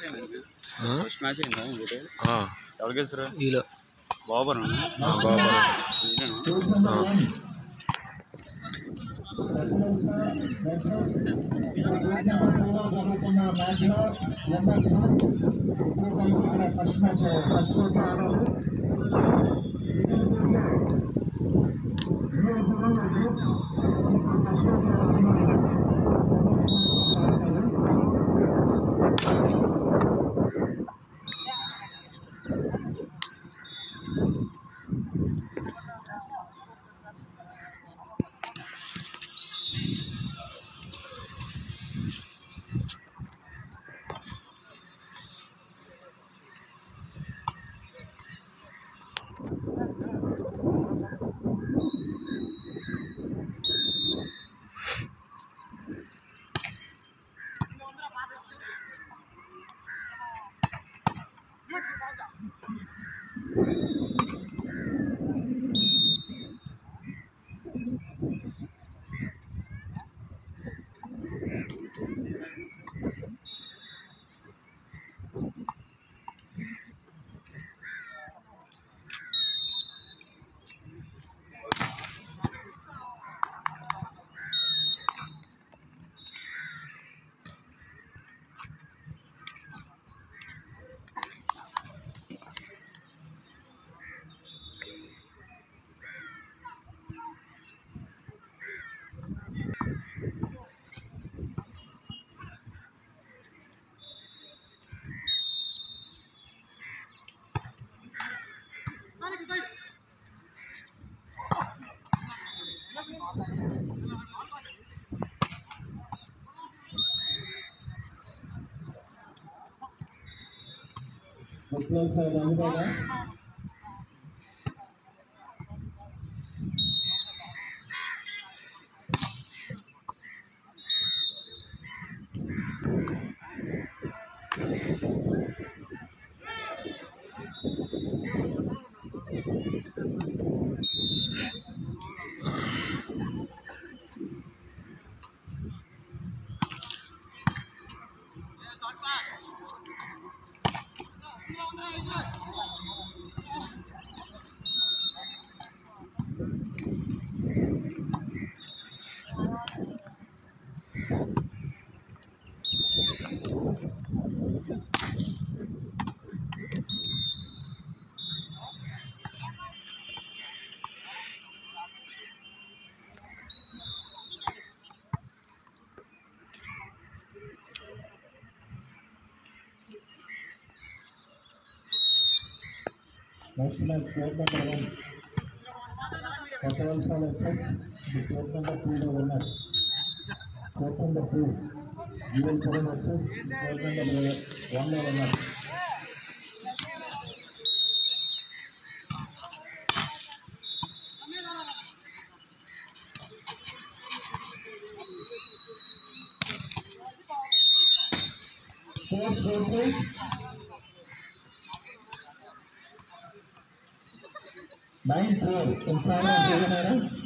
Match అయింది ఆ? First match అయిందా ఇంకోటి ఆ, ఎవరు గెలిచారు వీళ్ళు బాబర్ ఆ, బాబా ఆ. జరుగుతున్న మ్యాచ్ లో ఎంఎస్ ఇద్దరు కలిపి ఇక్కడ मतलब उसका रंग होगा Thank masih squad number one. Katavan Sal SS, the squad number two, even for an access president of one or. Four. Nine four in China,